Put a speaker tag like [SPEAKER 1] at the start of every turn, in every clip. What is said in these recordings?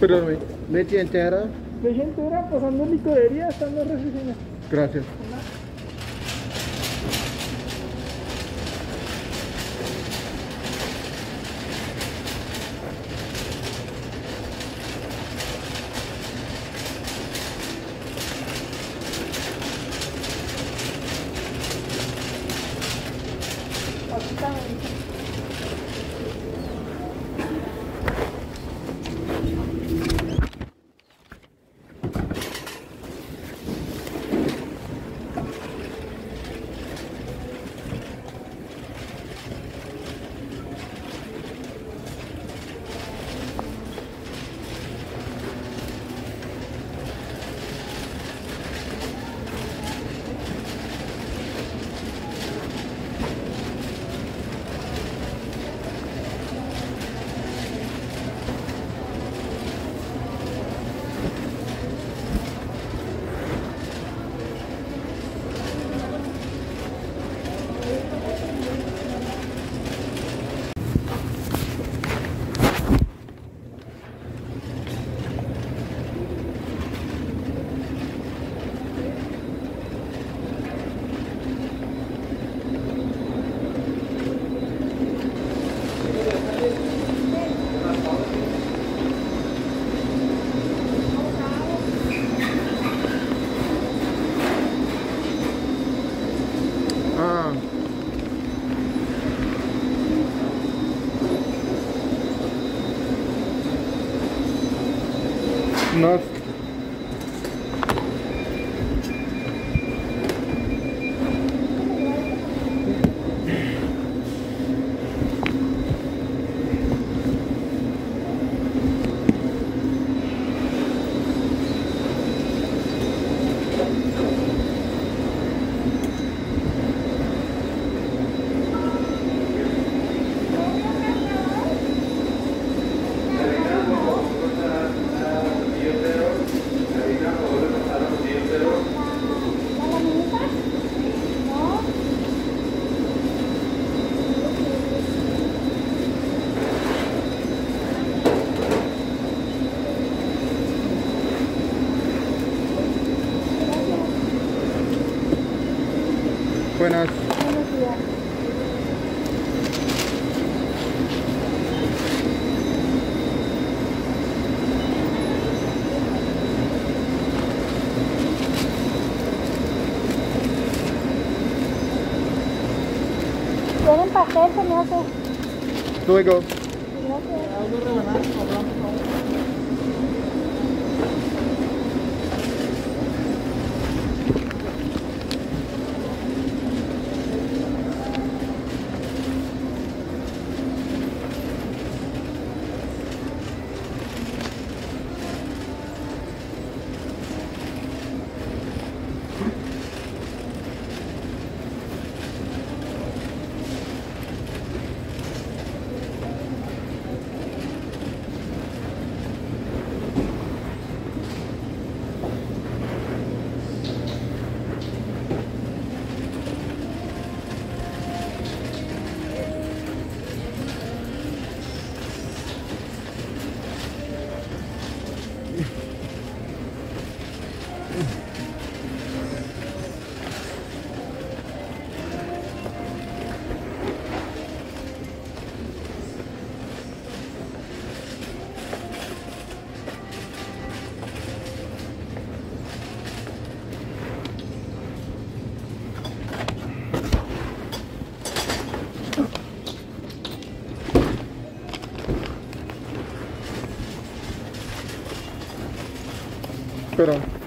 [SPEAKER 1] Pero leche entera.
[SPEAKER 2] Leche entera, pasando licorería, estando refrigerio.
[SPEAKER 1] Gracias.
[SPEAKER 3] nós ¿Quieren pastel, se me hace?
[SPEAKER 4] скором.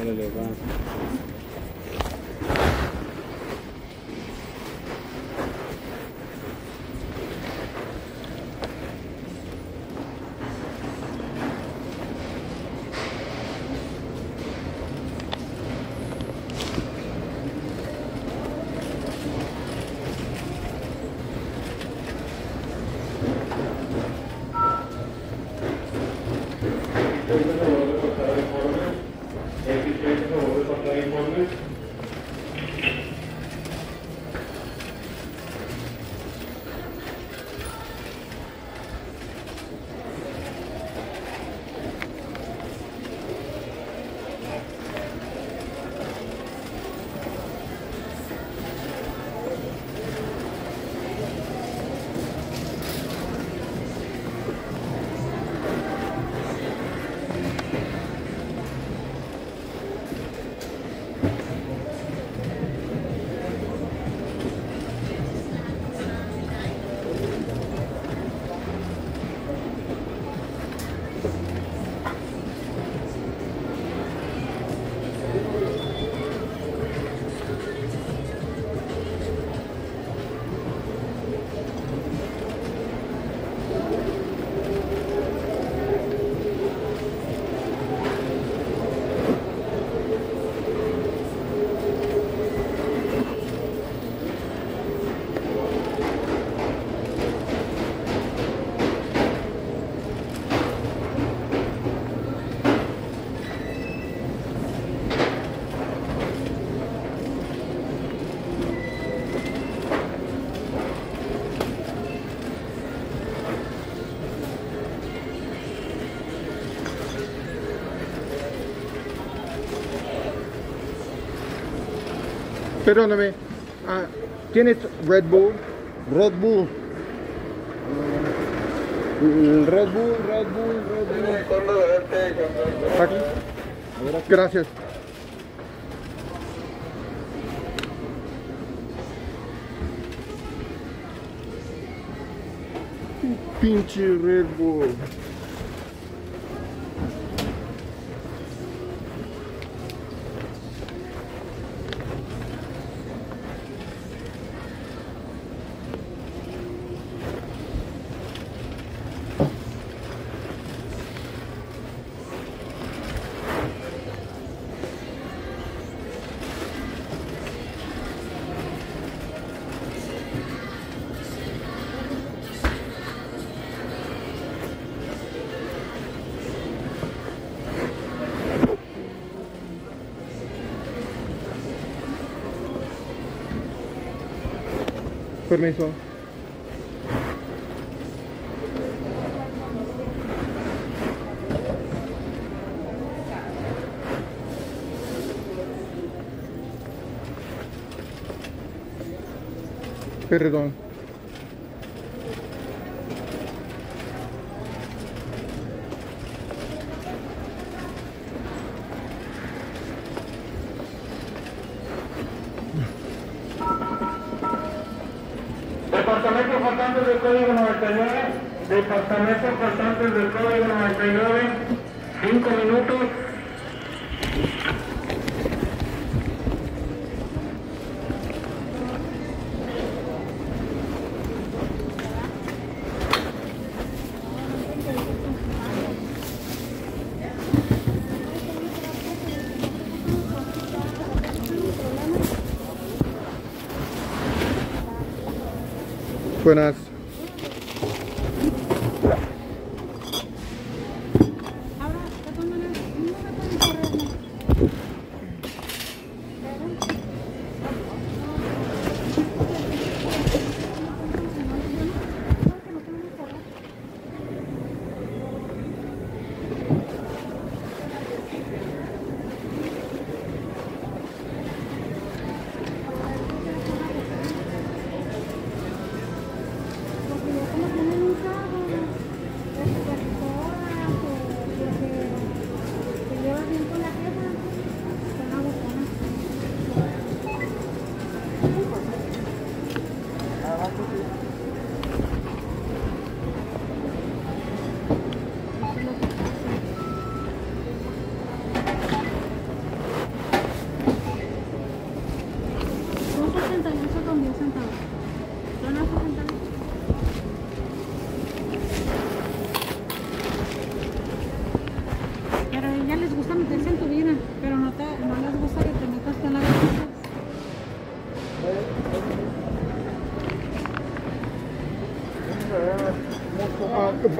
[SPEAKER 4] Olha, levanta. Every state is over supply for this. Perdóname. Ah, ¿Tienes Red Bull? Red Bull. Mm, Red Bull, Red Bull, Red Bull. Aquí. Gracias. Pinche Red Bull.
[SPEAKER 3] Permiso. Perdón. buenas.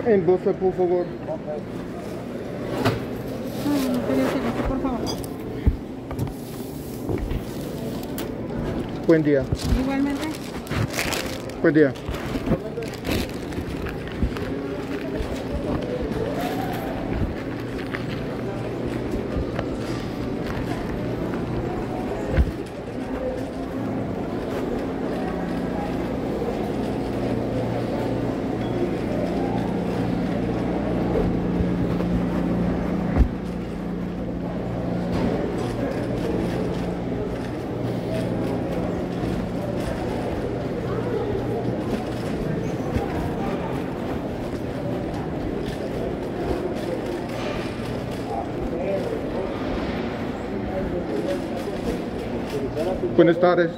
[SPEAKER 5] en
[SPEAKER 3] bolsa, por favor.
[SPEAKER 5] por favor.
[SPEAKER 3] Buen día.
[SPEAKER 5] Igualmente.
[SPEAKER 3] Buen día. buenas tardes.